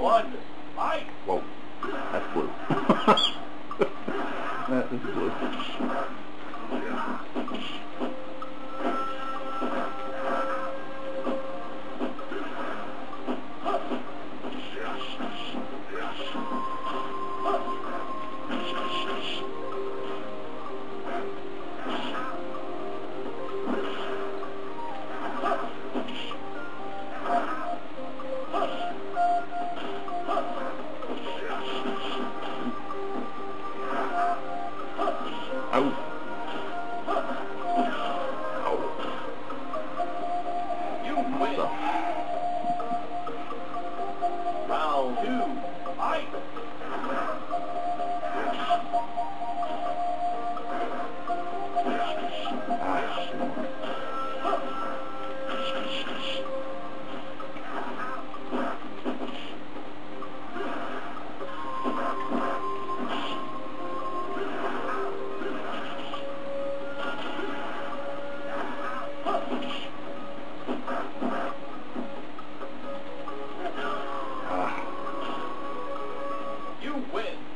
one. Mike. Whoa. That's blue. that is blue. win. Round two, fight! You win.